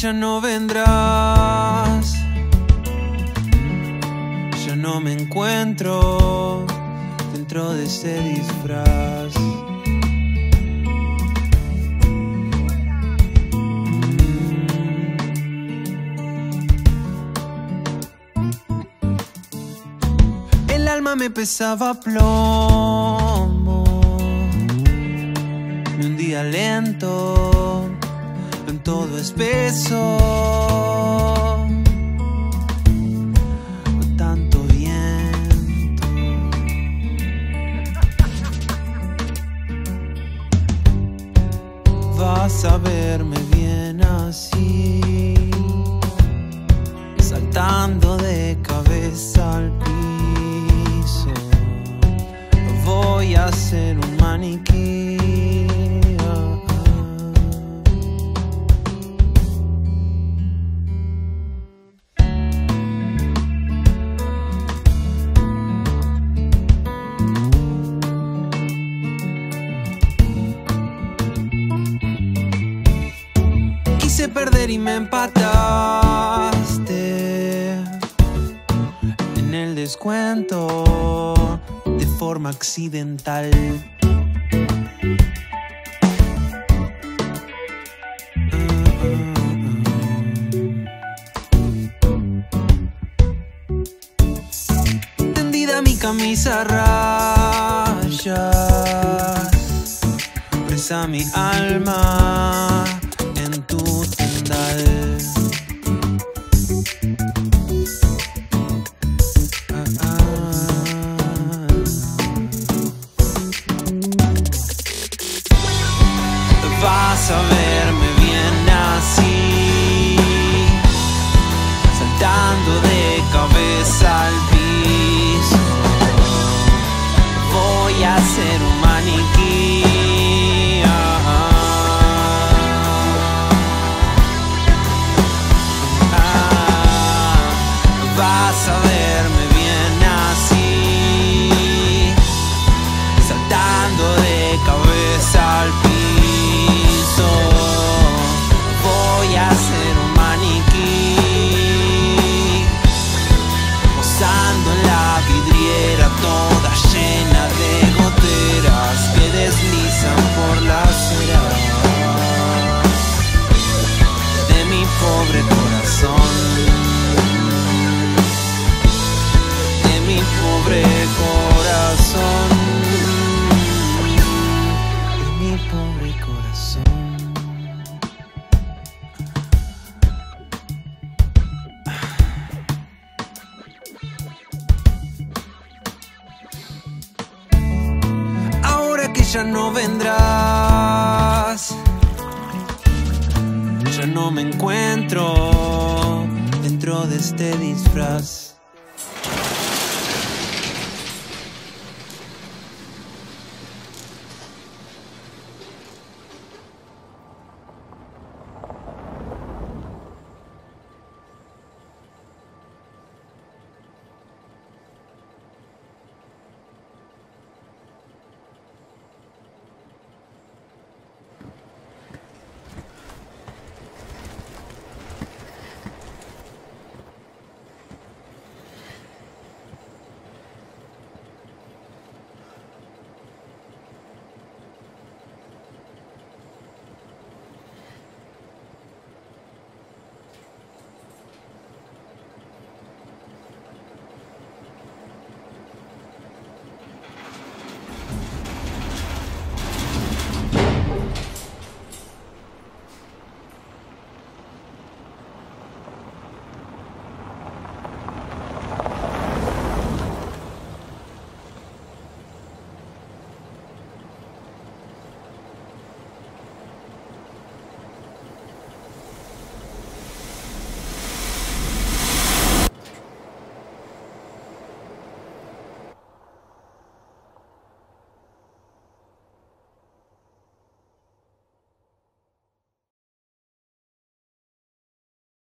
ya no vendrás, ya no me encuentro dentro de ese disfraz. El alma me pesaba plomo. Y un día lento, todo espeso. Tanto viento. Vas a verme bien así saltando de cabeza al piso. Voy a ser un maniquí. Y me empataste en el descuento de forma accidental. Tendida mi camisa rayas, presa mi alma Vas a verme bien así, saltando de cabeza al piso. Voy a ser un maniquí. ah, ah. Ah, a verme ya no vendrás ya no me encuentro dentro de este disfraz.